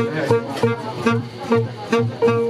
Thank you.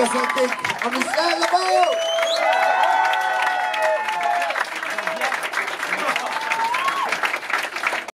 because I think I'm sellable.